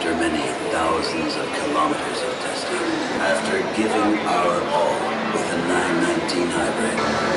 after many thousands of kilometers of testing, after giving our all with a 919 hybrid.